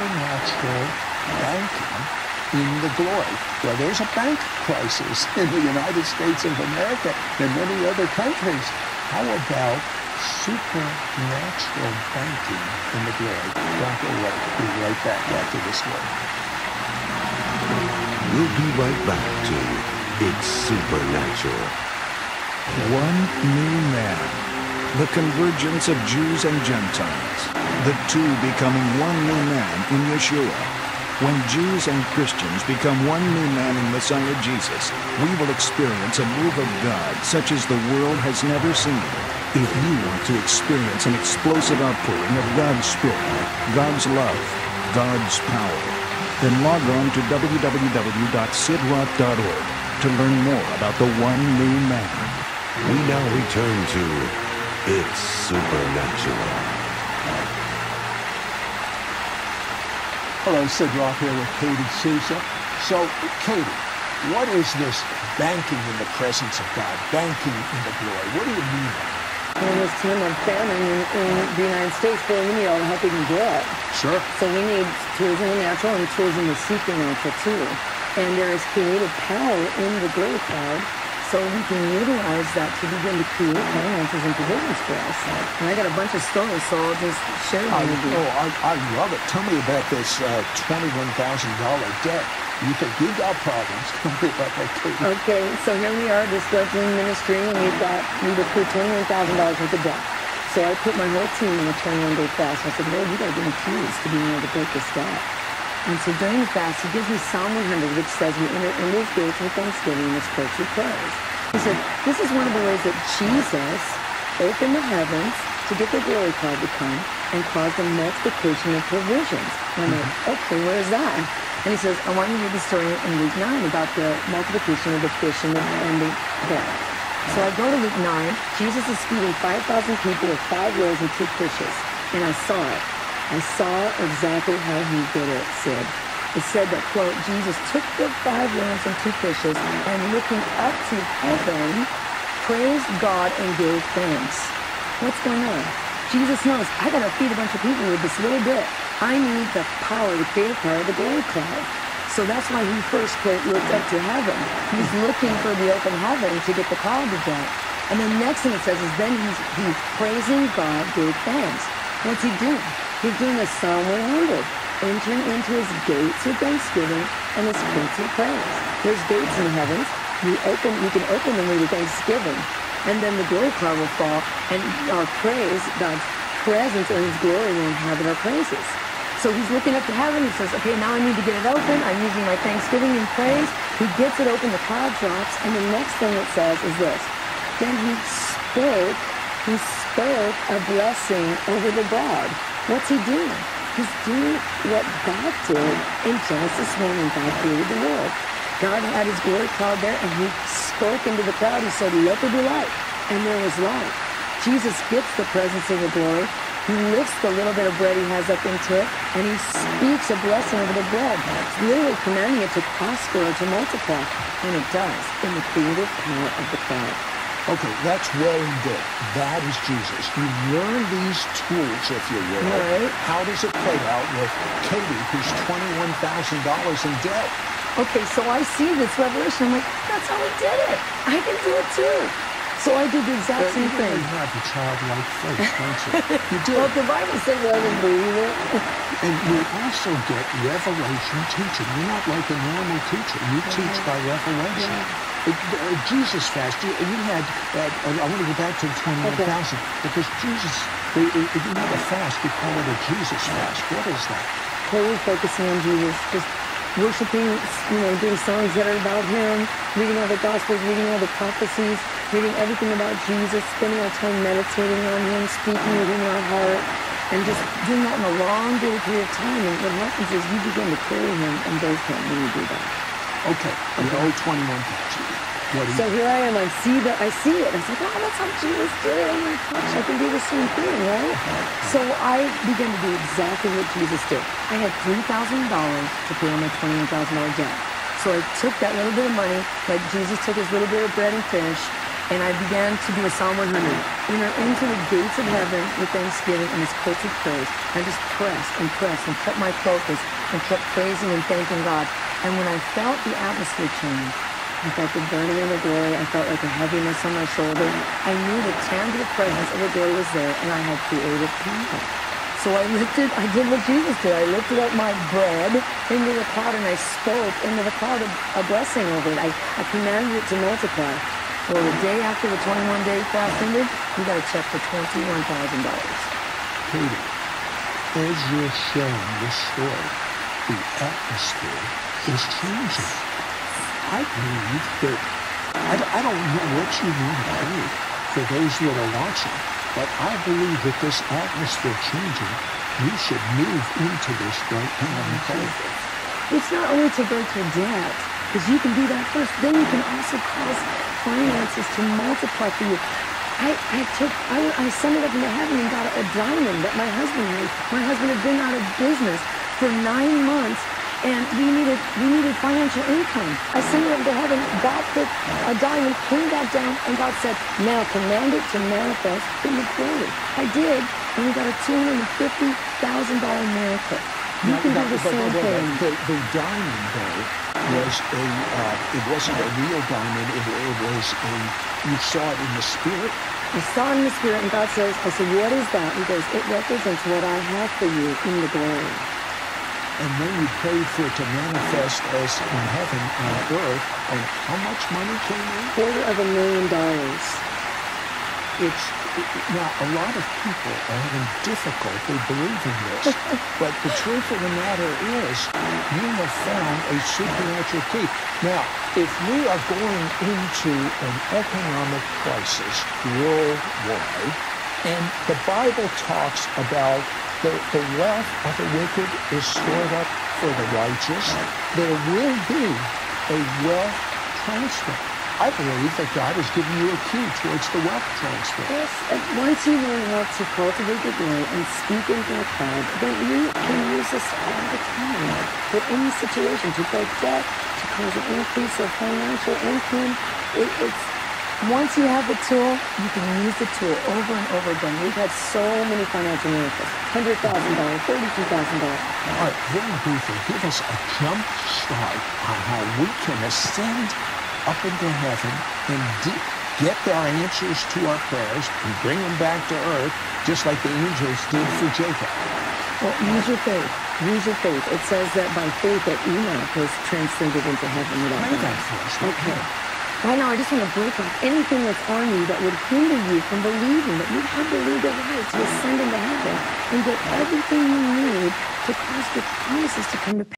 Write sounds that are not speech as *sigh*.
supernatural banking in the glory. Well, there's a bank crisis in the United States of America and many other countries. How about supernatural banking in the glory? Don't go away. We'll be right back after this word. We'll be right back to It's Supernatural. One new man. The convergence of Jews and Gentiles. The two becoming one new man in Yeshua. When Jews and Christians become one new man in Messiah Jesus, we will experience a move of God such as the world has never seen. If you want to experience an explosive outpouring of God's Spirit, God's love, God's power, then log on to www.sidroth.org to learn more about the one new man. We now return to It's Supernatural. Hello, Sid Roth here with Katie Souza. So, Katie, what is this banking in the presence of God, banking in the glory? What do you mean by that? In this time of famine in, in the United States, boy, we need all the help we can get. Sure. So we need tools in the natural and tools in the supernatural too. And there is creative power in the glory cloud so we can utilize that to begin to create finances and provisions for us. And I got a bunch of stories, so I'll just share them with you. oh, I, I love it. Tell me about this uh, $21,000 debt. You think you got problems. *laughs* Tell me about that, Katie. Okay, so here we are, this fledgling ministry, and we've got, we've accrued $21,000 worth of debt. So I put my whole team in a 21-day fast. I said, Lord, you got to give me keys to being able to break this debt. And so during the fast, he gives me Psalm 100, which says, we enter into his gates with thanksgiving and his courts with praise. He said, this is one of the ways that Jesus opened the heavens to get the glory cloud to come and cause the multiplication of provisions. And I'm like, mm-hmm. okay, where is that? And he says, I want you to read the story in Luke 9 about the multiplication of the fish and the, and the bread. So I go to Luke 9. Jesus is feeding 5,000 people with five loaves and two fishes. And I saw it. I saw exactly how he did it. It said that, quote, Jesus took the five loaves and two fishes and looking up to heaven, praised God and gave thanks. What's going on? Jesus knows, I gotta feed a bunch of people with this little bit. I need the power, the creative power the glory cloud. So that's why he first quote, looked up to heaven. He's looking for the open heaven to get the cloud to drop. And then next thing it says is then he's, he's praising God, gave thanks. What's he doing? He's doing a Psalm 100, entering into his gates with thanksgiving and his courts praise. There's gates in the heavens. You open, you can open them with thanksgiving, and then the glory cloud will fall, and our praise, God's presence and His glory will inhabit our praises. So He's looking up to heaven. He says, "Okay, now I need to get it open. I'm using my thanksgiving and praise." He gets it open. The cloud drops, and the next thing it says is this: Then He spoke. He spoke a blessing over the bread. What's He doing? He's doing what God did in Genesis 1 when God created the world. God had his glory cloud there and he spoke into the cloud. He said, let there be light. And there was light. Jesus gets the presence of the glory. He lifts the little bit of bread he has up into it and he speaks a blessing over the bread. It's literally commanding it to prosper or to multiply. And it does in the creative power of the cloud. Okay, that's well and good. That is Jesus. You learn these tools, if you will. Right. How does it play out with Katie, who's $21,000 in debt? Okay, so I see this revelation. I'm like, that's how he did it. I can do it too. So I did the exact same thing. You have a childlike faith, don't you? *laughs* You do. Well, the Bible says I didn't believe it. And you also get revelation teaching. You're not like a normal teacher. You teach by revelation. Uh, uh, Jesus fast, you, you had, uh, I want to go back to the 21,000 because Jesus, uh, uh, you have a fast, you call it a Jesus fast. What is that? Totally focusing on Jesus, just worshiping, you know, doing songs that are about Him, reading all the Gospels, reading all the prophecies, reading everything about Jesus, spending our time meditating on Him, speaking with Him in our heart, and just doing that in a long period of time. And what happens is you begin to carry Him and boast Him when you do that. Okay, 21,000. What do you So here I am. I see that. I see it. I was like, oh, that's how Jesus did it. Oh my gosh, I can do the same thing, right? So I began to do exactly what Jesus did. I had three thousand dollars to pay on my twenty-one thousand dollar debt. So I took that little bit of money, like Jesus took his little bit of bread and fish, and I began to do a Psalm 100. Enter into the gates of heaven with thanksgiving and his courts with praise. I just pressed and pressed and kept my focus and kept praising and thanking God. And when I felt the atmosphere change, I felt the burning in the glory. I felt like a heaviness on my shoulder. I knew the tangible presence of the glory was there, and I had creative power. So I lifted, I did what Jesus did. I lifted up my bread into the cloud, and I spoke into the cloud a, a blessing over it. I, I commanded it to multiply. Well, the day after the 21-day fast ended, we got a check for $21,000. Katie, as you're sharing this story, the atmosphere is changing. I believe that, I, I don't know what you want to do for those that are watching, but I believe that this atmosphere changing, you should move into this right now and oh, pray. It's not only to break your debt, because you can do that first. Then you can also cause finances to multiply for you. I, I took, I, I sent it up into heaven and got a, a diamond that my husband made. My husband had been out of business for nine months and we needed we needed financial income. I sent it up to heaven, got the a diamond, came back down, and God said, "Now command it to manifest in the glory." I did, and we got a two hundred and fifty thousand dollar miracle. You Now, can do the same thing. The, the diamond, though, was a, uh, it wasn't a real diamond. It, it was a, you saw it in the spirit. I saw it in the spirit, and God says, I said, what is that? He goes, it represents what I have for you in the glory. And then you prayed for it to manifest as in heaven on earth. And how much money came in? Quarter of a million dollars. It's now a lot of people are having difficulty believing this, *laughs* but the truth of the matter is, you have found a supernatural key. Now, if we are going into an economic crisis worldwide, and the Bible talks about the, the wealth of the wicked is stored up for the righteous, there will be a wealth transfer. I believe that God has given you a key towards the wealth transfer. Yes, and once you learn how to cultivate the glory and speak into a cloud, then you can use this all the time for any situation to break debt, to cause an increase of financial income. It, it's once you have the tool, you can use the tool over and over again. We've had so many financial miracles: hundred thousand dollars, thirty-two thousand dollars. All right, very briefly, give us a jump start on how we can ascend up into heaven and get our answers to our prayers and bring them back to earth, just like the angels did for Jacob. Well, use your faith. Use your faith. It says that by faith that Enoch was transcended into heaven without Pray that for us. Okay. Right now, I just want to break off anything that's on you that would hinder you from believing that you have the legal right to ascend into heaven and get everything you need to cause your promises to come to pass.